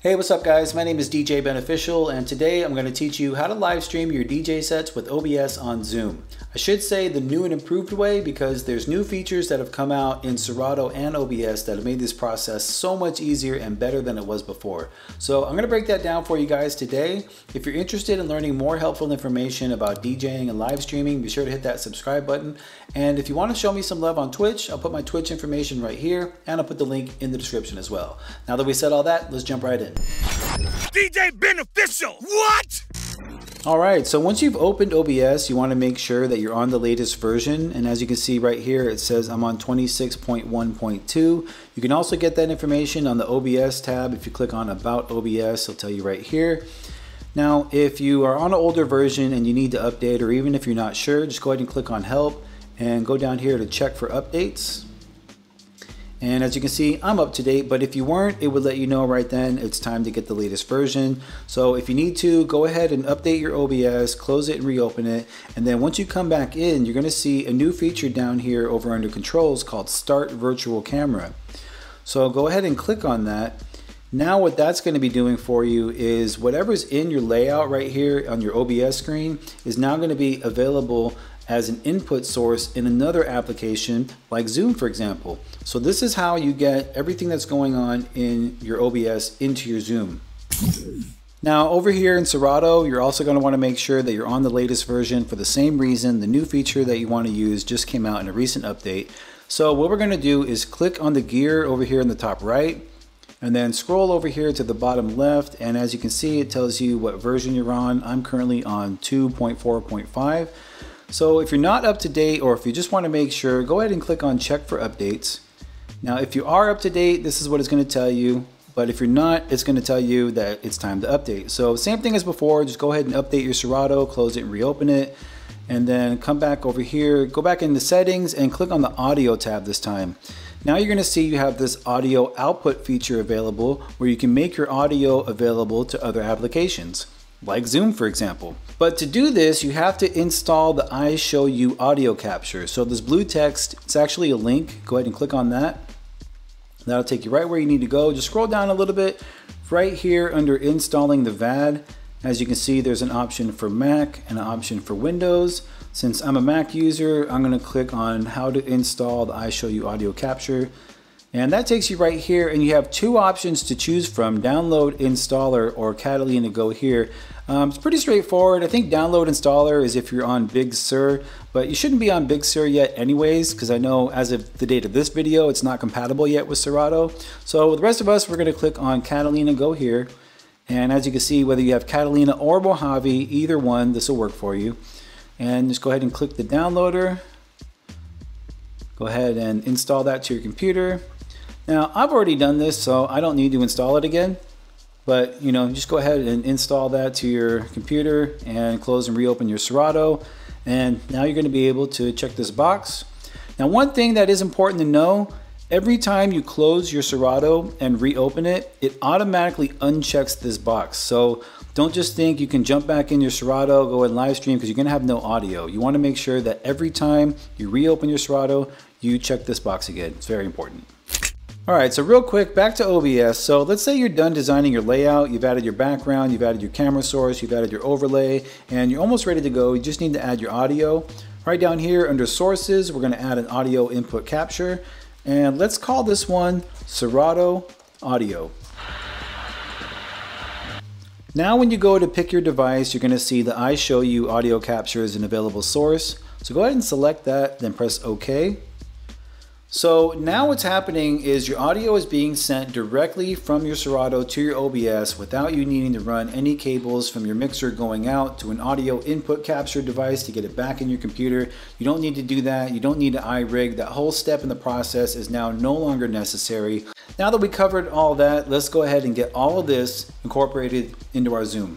Hey, what's up guys? My name is DJ Beneficial and today I'm going to teach you how to live stream your DJ sets with OBS on Zoom. I should say the new and improved way because there's new features that have come out in Serato and OBS that have made this process so much easier and better than it was before. So I'm going to break that down for you guys today. If you're interested in learning more helpful information about DJing and live streaming, be sure to hit that subscribe button. And if you want to show me some love on Twitch, I'll put my Twitch information right here and I'll put the link in the description as well. Now that we said all that, let's jump right in. DJ Beneficial! What? All right, so once you've opened OBS, you want to make sure that you're on the latest version. And as you can see right here, it says I'm on 26.1.2. You can also get that information on the OBS tab. If you click on About OBS, it'll tell you right here. Now, if you are on an older version and you need to update, or even if you're not sure, just go ahead and click on Help and go down here to check for updates. And as you can see, I'm up to date, but if you weren't, it would let you know right then it's time to get the latest version. So if you need to, go ahead and update your OBS, close it and reopen it. And then once you come back in, you're gonna see a new feature down here over under controls called Start Virtual Camera. So go ahead and click on that. Now what that's going to be doing for you is whatever's in your layout right here on your OBS screen is now going to be available as an input source in another application like Zoom, for example. So this is how you get everything that's going on in your OBS into your Zoom. Now over here in Serato, you're also going to want to make sure that you're on the latest version for the same reason. The new feature that you want to use just came out in a recent update. So what we're going to do is click on the gear over here in the top right and then scroll over here to the bottom left and as you can see it tells you what version you're on. I'm currently on 2.4.5 so if you're not up to date or if you just want to make sure, go ahead and click on check for updates. Now, if you are up to date, this is what it's going to tell you. But if you're not, it's going to tell you that it's time to update. So same thing as before, just go ahead and update your Serato, close it and reopen it. And then come back over here, go back into settings and click on the audio tab this time. Now you're going to see you have this audio output feature available where you can make your audio available to other applications like Zoom for example. But to do this, you have to install the iShowU audio capture. So this blue text, it's actually a link. Go ahead and click on that. That'll take you right where you need to go. Just scroll down a little bit. Right here under installing the VAD, as you can see, there's an option for Mac and an option for Windows. Since I'm a Mac user, I'm gonna click on how to install the iShowU audio capture. And that takes you right here and you have two options to choose from, download installer or Catalina to Go here. Um, it's pretty straightforward. I think download installer is if you're on Big Sur, but you shouldn't be on Big Sur yet anyways, because I know as of the date of this video, it's not compatible yet with Serato. So with the rest of us, we're gonna click on Catalina Go here. And as you can see, whether you have Catalina or Mojave, either one, this will work for you. And just go ahead and click the downloader. Go ahead and install that to your computer. Now I've already done this, so I don't need to install it again. But you know, just go ahead and install that to your computer and close and reopen your Serato. And now you're gonna be able to check this box. Now one thing that is important to know, every time you close your Serato and reopen it, it automatically unchecks this box. So don't just think you can jump back in your Serato, go and live stream because you're gonna have no audio. You wanna make sure that every time you reopen your Serato, you check this box again. It's very important. All right, so real quick, back to OBS. So let's say you're done designing your layout, you've added your background, you've added your camera source, you've added your overlay, and you're almost ready to go. You just need to add your audio. Right down here under sources, we're gonna add an audio input capture. And let's call this one Serato Audio. Now when you go to pick your device, you're gonna see the iShowU audio capture as an available source. So go ahead and select that, then press OK. So now what's happening is your audio is being sent directly from your Serato to your OBS without you needing to run any cables from your mixer going out to an audio input capture device to get it back in your computer. You don't need to do that. You don't need to iRig. That whole step in the process is now no longer necessary. Now that we covered all that, let's go ahead and get all of this incorporated into our Zoom.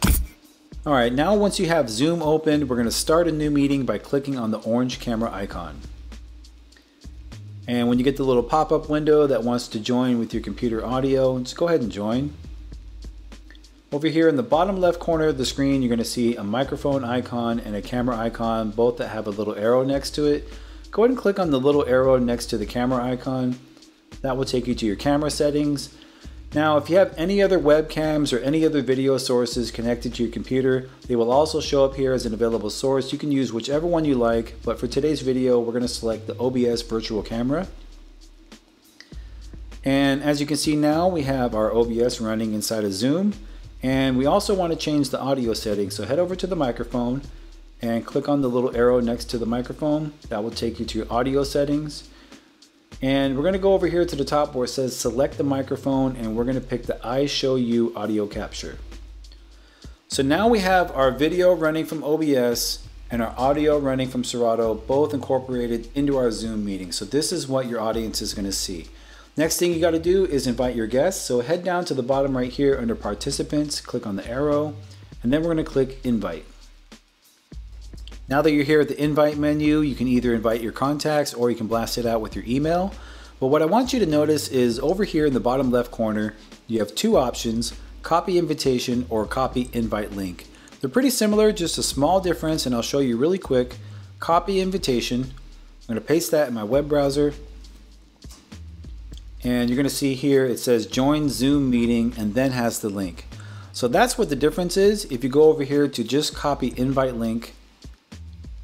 All right, now once you have Zoom open, we're gonna start a new meeting by clicking on the orange camera icon. And when you get the little pop-up window that wants to join with your computer audio, just go ahead and join. Over here in the bottom left corner of the screen, you're gonna see a microphone icon and a camera icon, both that have a little arrow next to it. Go ahead and click on the little arrow next to the camera icon. That will take you to your camera settings. Now, if you have any other webcams or any other video sources connected to your computer, they will also show up here as an available source. You can use whichever one you like, but for today's video, we're gonna select the OBS virtual camera. And as you can see now, we have our OBS running inside of Zoom. And we also wanna change the audio settings. So head over to the microphone and click on the little arrow next to the microphone. That will take you to audio settings. And we're gonna go over here to the top where it says select the microphone and we're gonna pick the iShowU audio capture. So now we have our video running from OBS and our audio running from Serato both incorporated into our Zoom meeting. So this is what your audience is gonna see. Next thing you gotta do is invite your guests. So head down to the bottom right here under participants, click on the arrow, and then we're gonna click invite. Now that you're here at the invite menu, you can either invite your contacts or you can blast it out with your email. But what I want you to notice is over here in the bottom left corner, you have two options, copy invitation or copy invite link. They're pretty similar, just a small difference, and I'll show you really quick. Copy invitation. I'm gonna paste that in my web browser. And you're gonna see here, it says join Zoom meeting and then has the link. So that's what the difference is. If you go over here to just copy invite link,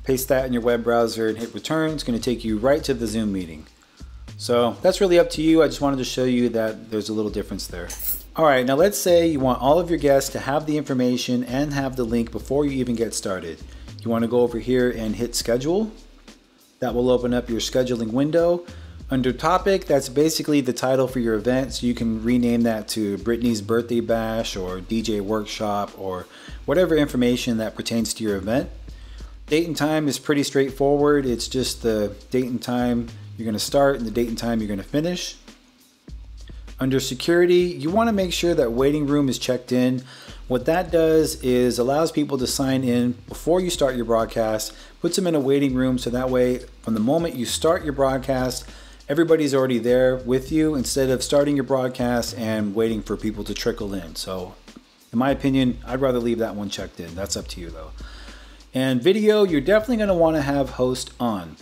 paste that in your web browser and hit return. It's going to take you right to the Zoom meeting. So that's really up to you. I just wanted to show you that there's a little difference there. All right, now let's say you want all of your guests to have the information and have the link before you even get started. You want to go over here and hit schedule. That will open up your scheduling window. Under topic, that's basically the title for your event. So you can rename that to Brittany's Birthday Bash or DJ Workshop or whatever information that pertains to your event. Date and time is pretty straightforward. It's just the date and time you're going to start and the date and time you're going to finish. Under security, you want to make sure that waiting room is checked in. What that does is allows people to sign in before you start your broadcast, puts them in a waiting room so that way from the moment you start your broadcast, everybody's already there with you instead of starting your broadcast and waiting for people to trickle in. So in my opinion, I'd rather leave that one checked in. That's up to you though. And video, you're definitely going to want to have host on.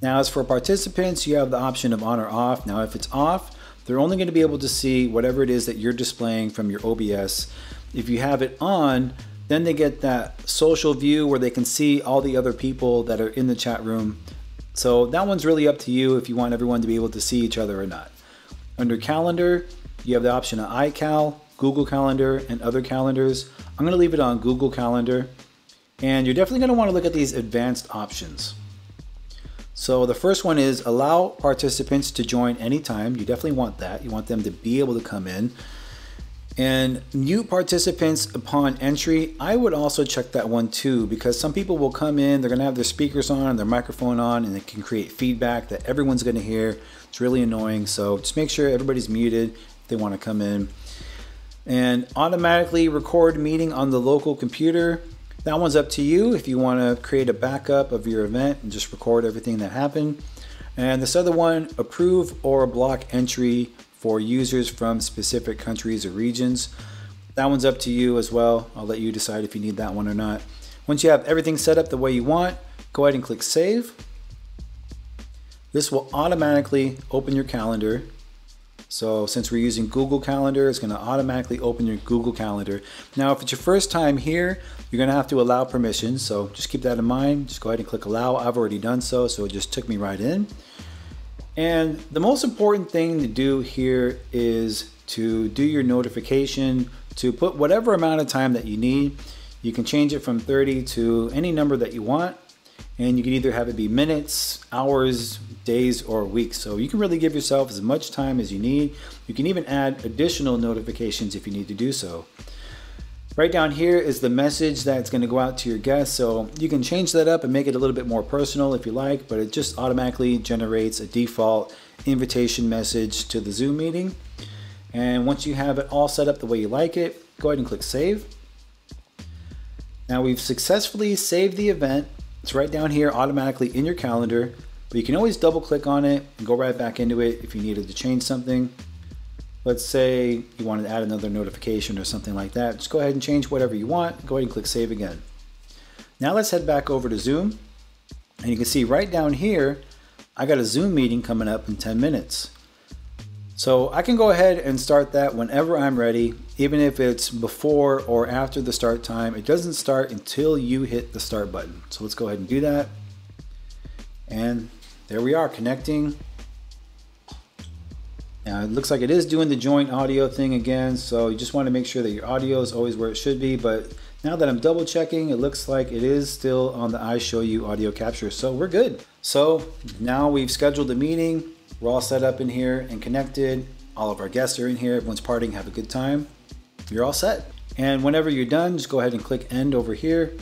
Now, as for participants, you have the option of on or off. Now, if it's off, they're only going to be able to see whatever it is that you're displaying from your OBS. If you have it on, then they get that social view where they can see all the other people that are in the chat room. So that one's really up to you if you want everyone to be able to see each other or not. Under calendar, you have the option of iCal, Google Calendar, and other calendars. I'm going to leave it on Google Calendar. And you're definitely going to want to look at these advanced options. So the first one is allow participants to join anytime. You definitely want that. You want them to be able to come in. And mute participants upon entry, I would also check that one too because some people will come in, they're going to have their speakers on their microphone on and it can create feedback that everyone's going to hear. It's really annoying. So just make sure everybody's muted if they want to come in. And automatically record meeting on the local computer. That one's up to you if you want to create a backup of your event and just record everything that happened. And this other one, approve or block entry for users from specific countries or regions. That one's up to you as well. I'll let you decide if you need that one or not. Once you have everything set up the way you want, go ahead and click save. This will automatically open your calendar so since we're using Google Calendar, it's going to automatically open your Google Calendar. Now, if it's your first time here, you're going to have to allow permissions. So just keep that in mind. Just go ahead and click allow. I've already done so, so it just took me right in. And the most important thing to do here is to do your notification, to put whatever amount of time that you need. You can change it from 30 to any number that you want and you can either have it be minutes, hours, days, or weeks. So you can really give yourself as much time as you need. You can even add additional notifications if you need to do so. Right down here is the message that's going to go out to your guests. So you can change that up and make it a little bit more personal if you like, but it just automatically generates a default invitation message to the Zoom meeting. And once you have it all set up the way you like it, go ahead and click save. Now we've successfully saved the event it's right down here automatically in your calendar, but you can always double click on it and go right back into it if you needed to change something. Let's say you wanted to add another notification or something like that. Just go ahead and change whatever you want. Go ahead and click save again. Now let's head back over to Zoom. And you can see right down here, I got a Zoom meeting coming up in 10 minutes. So I can go ahead and start that whenever I'm ready, even if it's before or after the start time. It doesn't start until you hit the start button. So let's go ahead and do that. And there we are connecting. Now it looks like it is doing the joint audio thing again. So you just want to make sure that your audio is always where it should be. But now that I'm double checking, it looks like it is still on the iShowU audio capture. So we're good. So now we've scheduled the meeting. We're all set up in here and connected. All of our guests are in here. Everyone's partying. Have a good time. You're all set. And whenever you're done, just go ahead and click end over here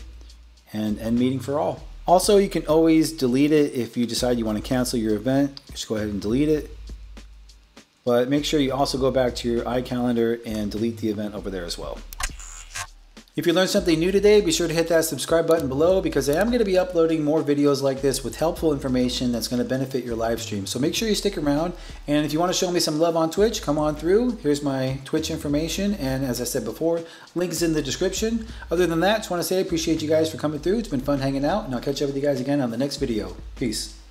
and end meeting for all. Also, you can always delete it if you decide you want to cancel your event. Just go ahead and delete it. But make sure you also go back to your iCalendar and delete the event over there as well. If you learned something new today, be sure to hit that subscribe button below because I am going to be uploading more videos like this with helpful information that's going to benefit your live stream. So make sure you stick around. And if you want to show me some love on Twitch, come on through. Here's my Twitch information. And as I said before, links in the description. Other than that, just want to say I appreciate you guys for coming through. It's been fun hanging out and I'll catch up with you guys again on the next video. Peace.